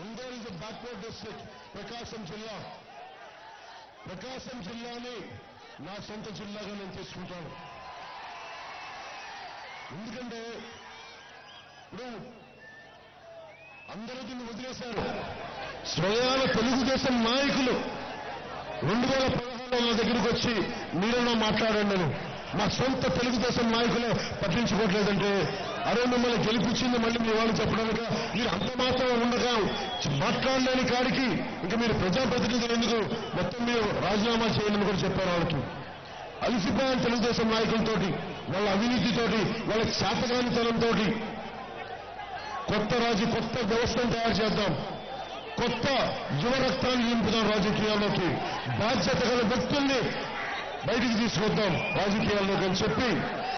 Ongole is backward district Prakasam జిల్లా ప్రకాశం జిల్లాని నా సొంత జిల్లాగా నేను తీసుకుంటాను. ఎందుకంటే ఇప్పుడు అందరూ దీన్ని వదిలేశారు. స్వయాన తెలుగుదేశం నాయకులు రెండు వేల పదహారులో నా దగ్గరికి వచ్చి మీరేనా మాట్లాడండి అని. మా సొంత తెలుగుదేశం నాయకులే పట్టించుకోవట్లేదంటే అరే మిమ్మల్ని గెలిపించింది మళ్ళీ మీ వాళ్ళు చెప్పడానికి? మీరు అంత మాత్రం ఉండగా మాట్లాడలేని కాడికి ఇంకా మీరు ప్రజాప్రతినిధులు ఎందుకు? మొత్తం మీరు రాజీనామా చేయండి అని కూడా చెప్పారు వాళ్ళకి. అలసిపోయిన తెలుగుదేశం నాయకులతోటి వాళ్ళ అవినీతితోటి వాళ్ళ చేతగానితనంతో కొత్త రాజు కొత్త వ్యవస్థను తయారు చేద్దాం. కొత్త యువ రక్తాన్ని నింపుదాం రాజకీయాల్లోకి. బాధ్యత గల వ్యక్తుల్ని బయటికి తీసుకొద్దాం రాజకీయాల్లోకి అని చెప్పి